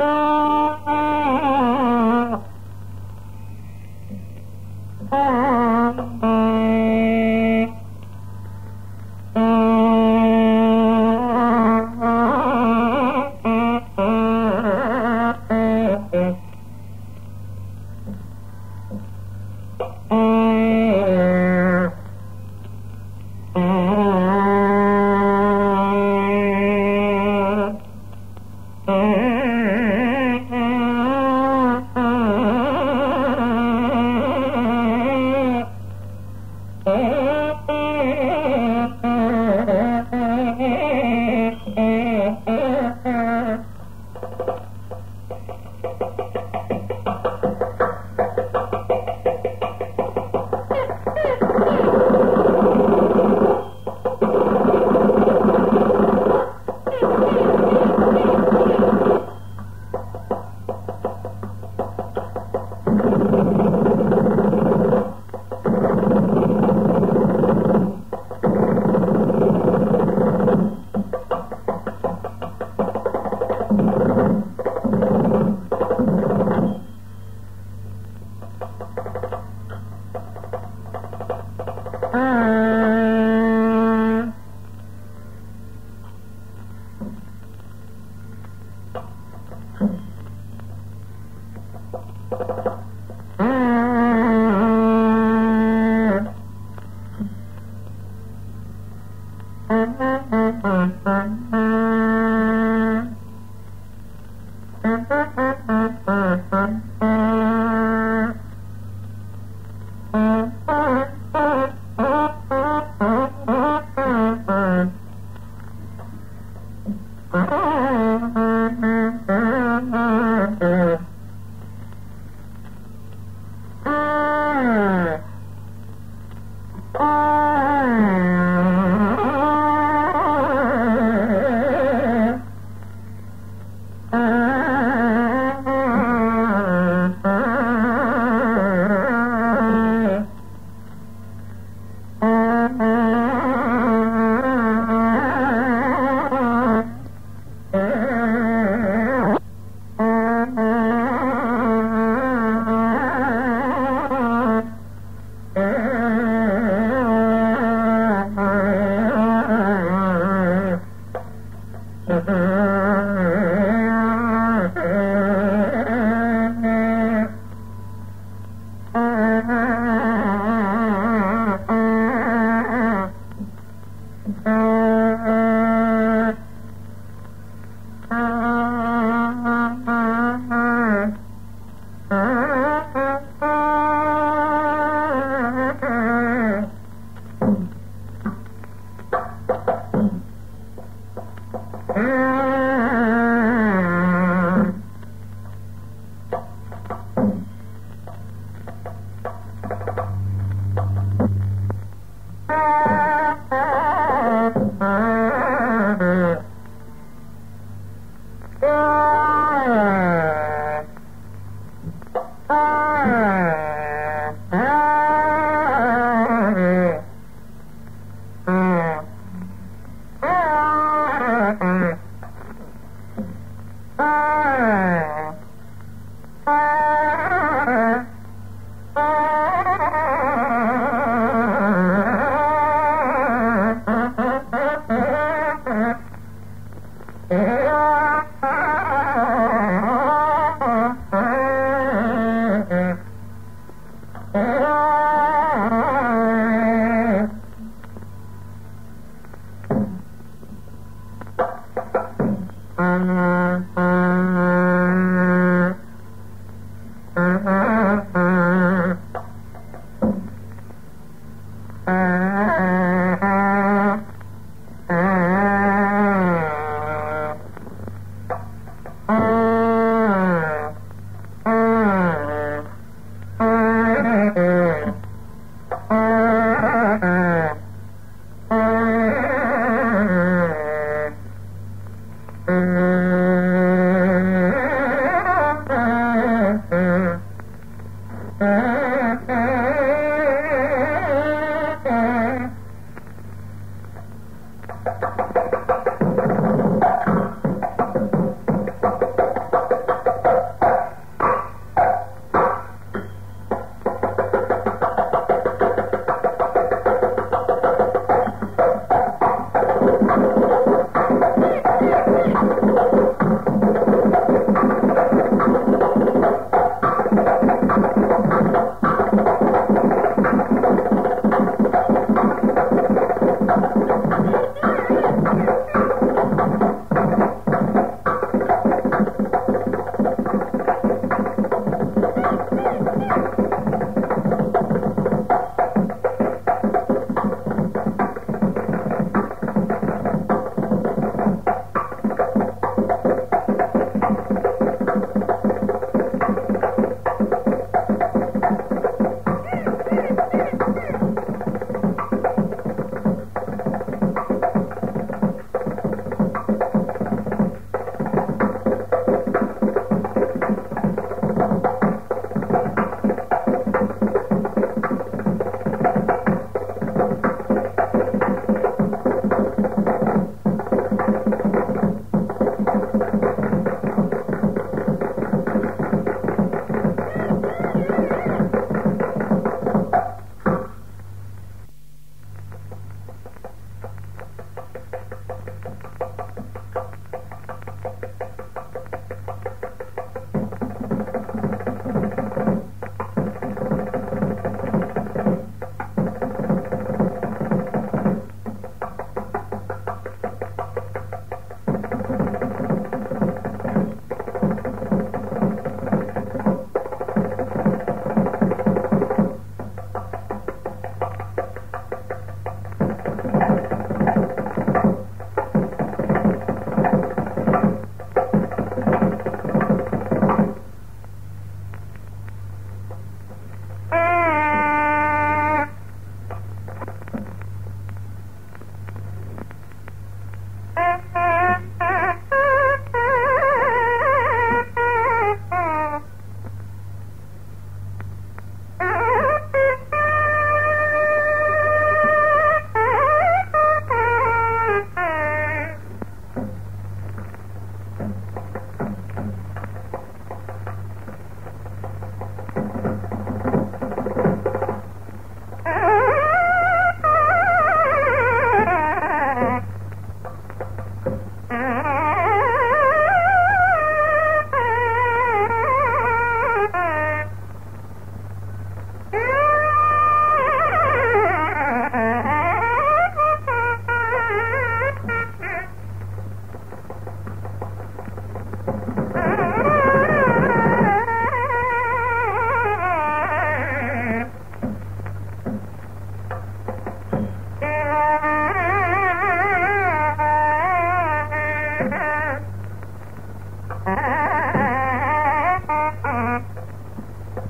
Oh. Uh...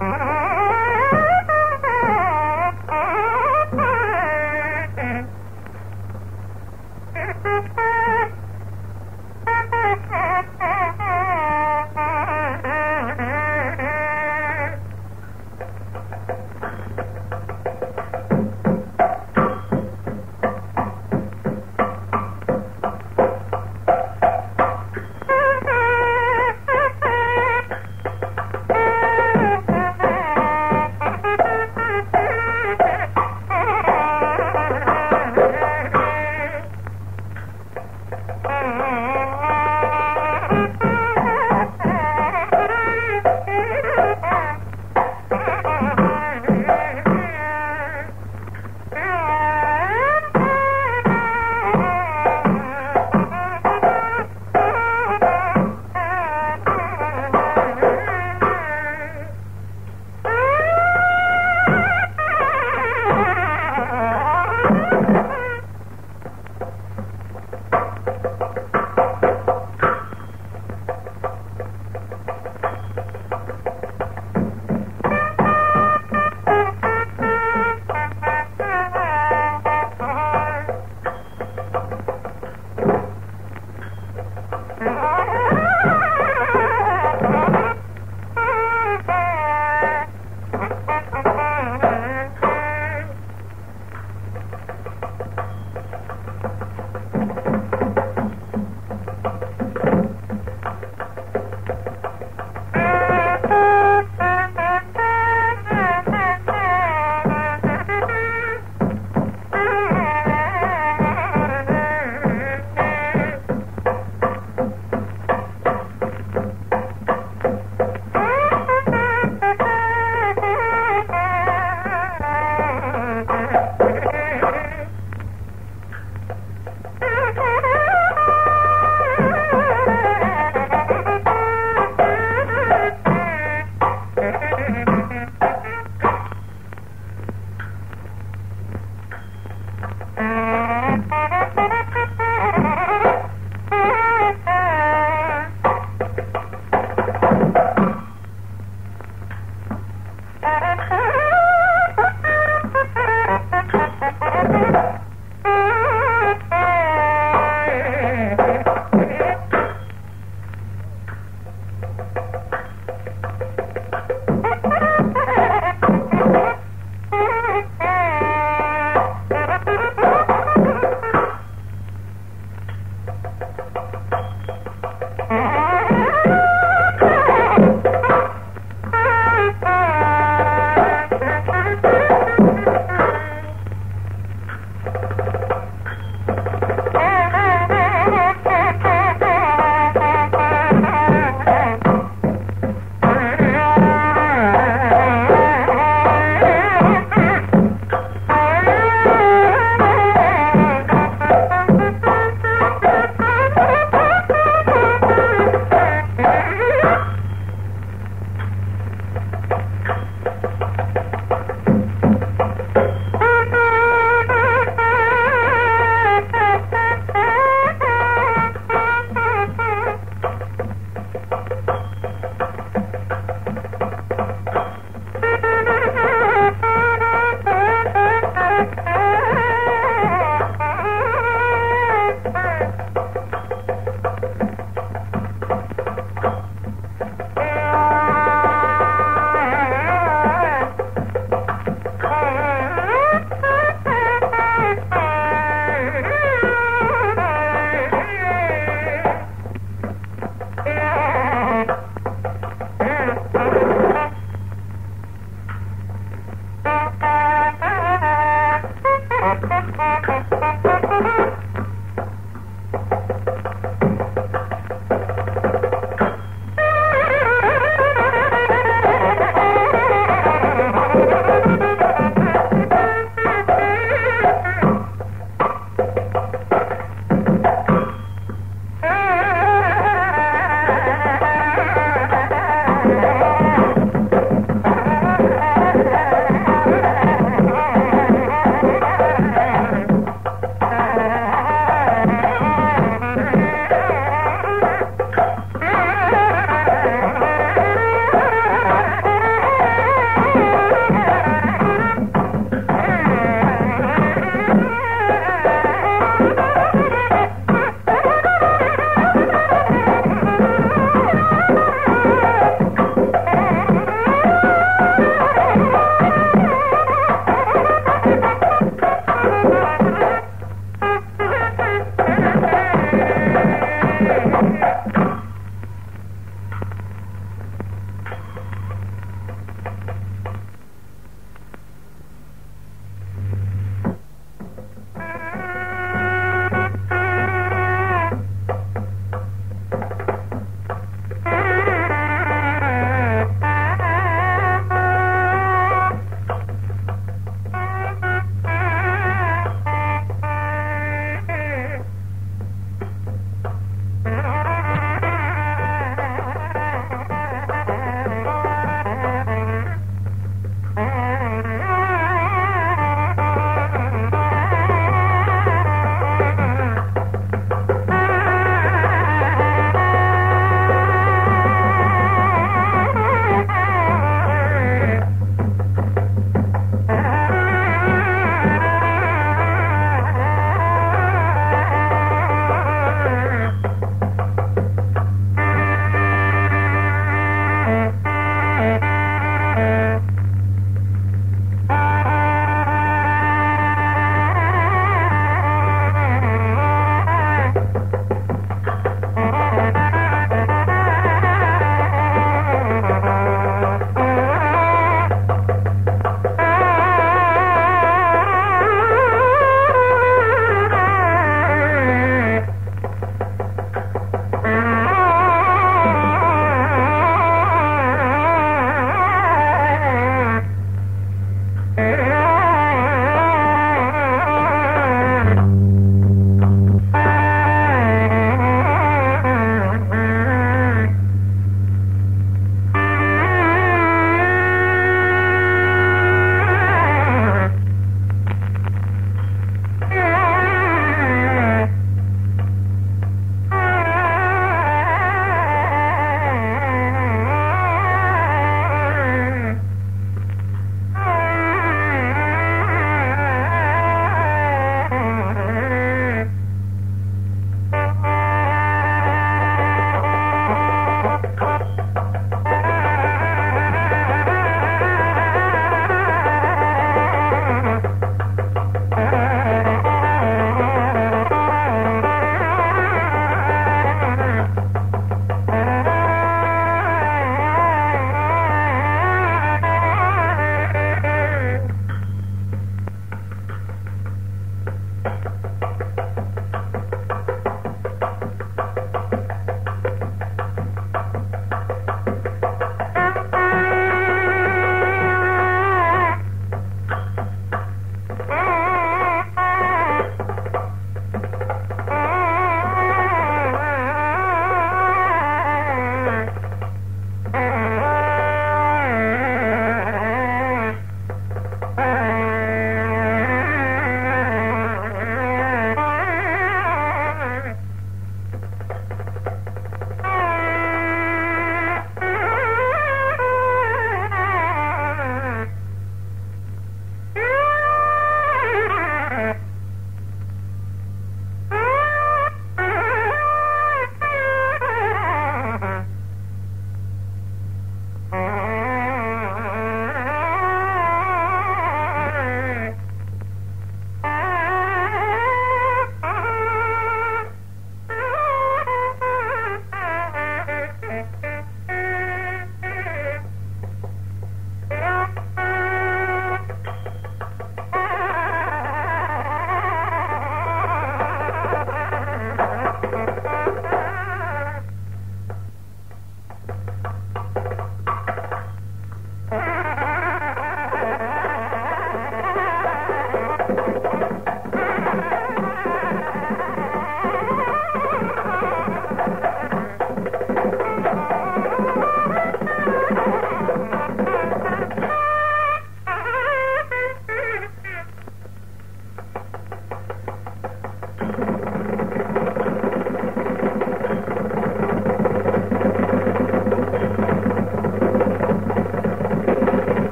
You.